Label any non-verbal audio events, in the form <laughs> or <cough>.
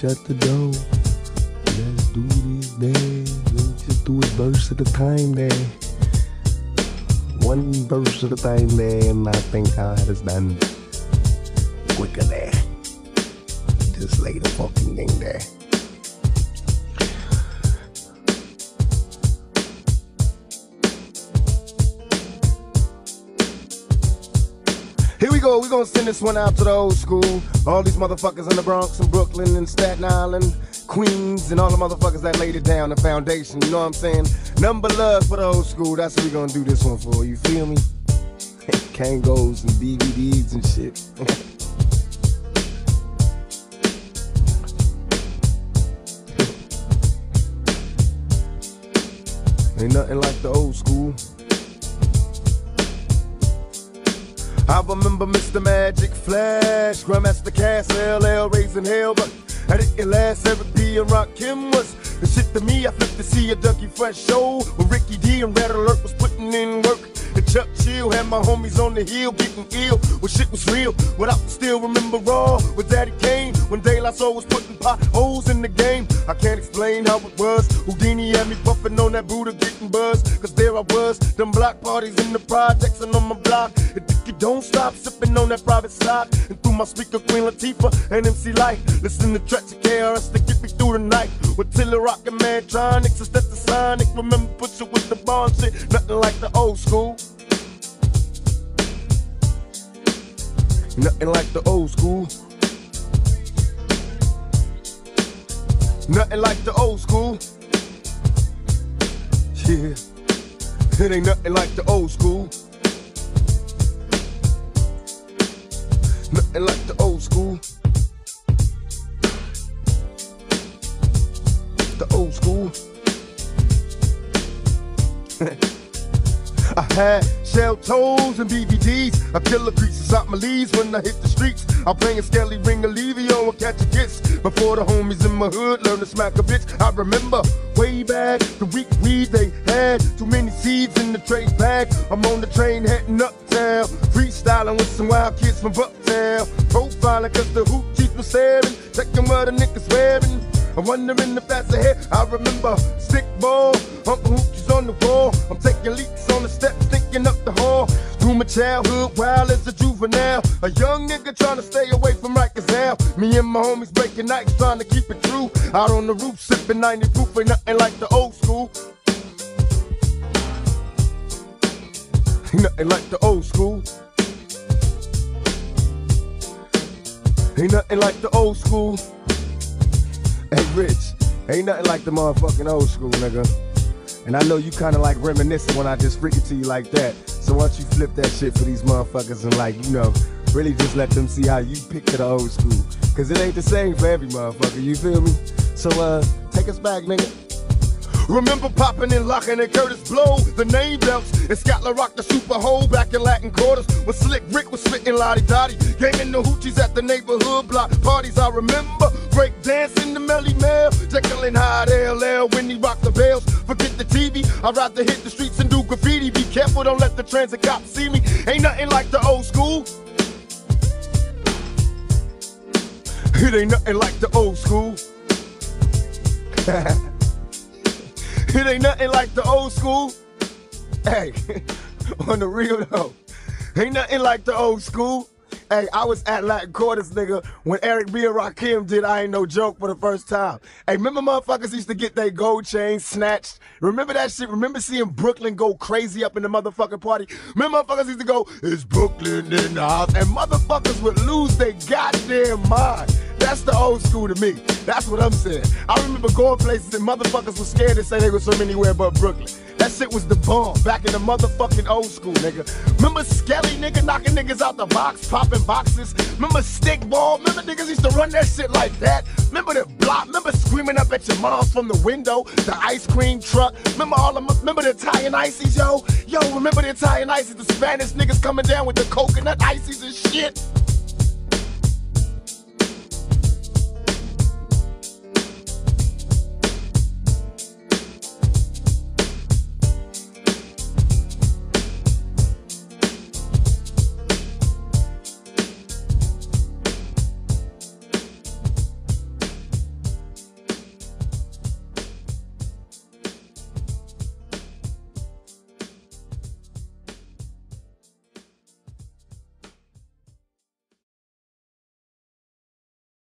shut the door. Let's do this dance. Let's just do it verse at a time there. One verse at a time there, and I think I had us done quicker there. Just lay the fucking thing there. Here we gonna send this one out to the old school. All these motherfuckers in the Bronx and Brooklyn and Staten Island, Queens, and all the motherfuckers that laid it down, the foundation. You know what I'm saying? Number love for the old school. That's what we're gonna do this one for. You feel me? <laughs> Kangols and DVDs and shit. <laughs> Ain't nothing like the old school. I remember Mr. Magic Flash, Grandmaster Caz, LL raising hell, but I didn't last. Eric B and Rakim was the shit to me. I flipped to see a Dougie Fresh show where Ricky D and Red Alert was putting in work. And Chuck Chill had my homies on the hill getting ill. When shit was real, what I still remember raw with Daddy Kane when De La Soul was putting potholes in the game. I can't explain how it was. Whodini had me puffing on that Buddha getting buzzed. Cause there I was, them block parties in the projects and on my block. And you don't stop sipping on that private stock. And through my speaker, Queen Latifah and MC Lyte. Listen to tracks of KRS to get me through the night. With T La Rock and Mantronix and Stetsasonic. Remember, put you with the bond shit. Nothing like the old school. Nothing like the old school. Nothing like the old school. Yeah. It ain't nothing like the old school. Nothing like the old school. The old school. <laughs> I had shell toes and BVDs. I kill the creases out my leaves when I hit the streets. I'm playing Skelly Ring Olivio and catch a kiss. Before the homies in my hood learn to smack a bitch. I remember way back the week weed they had. Too many seeds in the trade bag. I'm on the train heading uptown. Freestyling with some wild kids from Bucktown. Profiling cause the hoop chief was staring. Checking what the niggas wearing. I'm wondering if that's a. I remember stick ball, humping hoochies on the wall. I'm taking leaps on the steps, thinking up the hall. Through my childhood, wild as a juvenile. A young nigga trying to stay away from Rikers hell. Me and my homies breaking nights, trying to keep it true. Out on the roof, sipping 90 proof, ain't nothing like the old school. Ain't nothing like the old school. Ain't nothing like the old school. Hey, Rich, ain't nothing like the motherfucking old school, nigga. And I know you kind of like reminiscing when I just freak it to you like that. So why don't you flip that shit for these motherfuckers and like, you know, really just let them see how you picture the old school. Cause it ain't the same for every motherfucker, you feel me? So uh, take us back, nigga. Remember popping and locking and Kurtis Blow, the name belts, and Scotland Rock the super hole back in Latin quarters. When Slick Rick was spitting Lottie Dottie, gaming the hoochies at the neighborhood block parties. I remember break dancing the Melle Mel, Jekyll and Hyde LL when he rocked the bells. Forget the TV, I'd rather hit the streets and do graffiti. Be careful, don't let the transit cops see me. Ain't nothing like the old school. It ain't nothing like the old school. <laughs> It ain't nothing like the old school. Hey, <laughs> on the real though, ain't nothing like the old school. Hey, I was at Latin Quarters, nigga, when Eric B and Rakim did I Ain't No Joke for the first time. Hey, remember motherfuckers used to get their gold chains snatched? Remember that shit? Remember seeing Brooklyn go crazy up in the motherfucking party? Remember motherfuckers used to go, it's Brooklyn in the house, and motherfuckers would lose their goddamn mind. That's the old school to me. That's what I'm saying. I remember going places and motherfuckers were scared to say they was from anywhere but Brooklyn. That shit was the bomb back in the motherfucking old school, nigga. Remember Skelly nigga knocking niggas out the box, popping boxes? Remember Stickball? Remember niggas used to run that shit like that? Remember the block? Remember screaming up at your mom from the window? The ice cream truck? Remember all the remember the Italian ices, yo? Yo, remember the Italian ices? The Spanish niggas coming down with the coconut ices and shit?